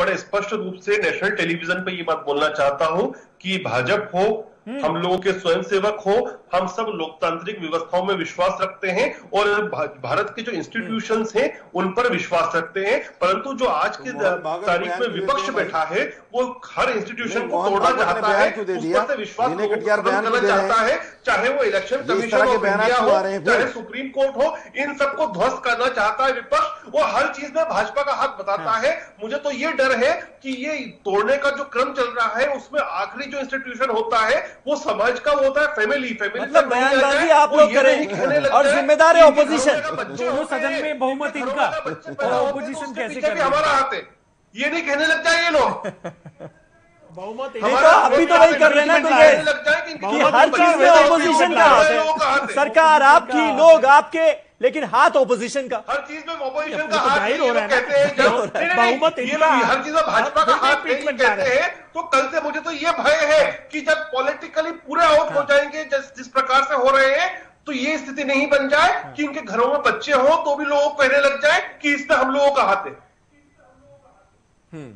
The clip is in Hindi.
बड़े स्पष्ट रूप से नेशनल टेलीविज़न पे ये बात बोलना चाहता हूँ कि भाजपा हो हम लोगों के स्वयंसेवक हो हम सब लोकतांत्रिक व्यवस्थाओं में विश्वास रखते हैं और भारत के जो इंस्टीट्यूशन हैं उन पर विश्वास रखते हैं। परंतु जो आज की तारीख में विपक्ष बैठा है वो हर इंस्टीट्यूशन को तोड़ना चाहता है उस पर से विश्वास करना चाहता है? चाहे वो इलेक्शन कमीशन ऑफ़ इंडिया हो चाहे सुप्रीम कोर्ट हो इन सबको ध्वस्त करना चाहता है विपक्ष। वो हर चीज़ में भाजपा का हाथ बताता हाँ। है। मुझे तो ये डर है कि ये तोड़ने का जो क्रम चल रहा है उसमें आखिरी जो इंस्टीट्यूशन होता है वो समाज का वो होता है फैमिली फैमिली मतलब बयानबाजी आप लोग करें। और जिम्मेदार है ऑपोजिशन दोनों सदन में बहुमत इनका। ऑपोजिशन कैसे करें हमारा हाथ है। ये नहीं कहने लग जाए ये लोग। बहुमत तो अभी तो वही कर रहे हैं ना तो ये कि हर चीज़ में ऑपोजिशन का हाथ सरकार आपकी लोग आपके लेकिन हाथ ऑपोजिशन का हर चीज़ में ऑपोजिशन का हाथ ज़ाहिर हो रहा है कहते हैं बहुमत हर चीज़ में भाजपा का हाथ कहते हैं तो कल से मुझे तो ये भय है कि जब पॉलिटिकली पूरे आउट हो हाँ। जाएँगे जिस प्रकार से हो रहे हैं तो ये स्थिति नहीं बन जाए हाँ। कि इनके घरों में बच्चे हो तो भी लोग कहने लग जाए कि इसमें हम लोगों का हाथ है हम्म।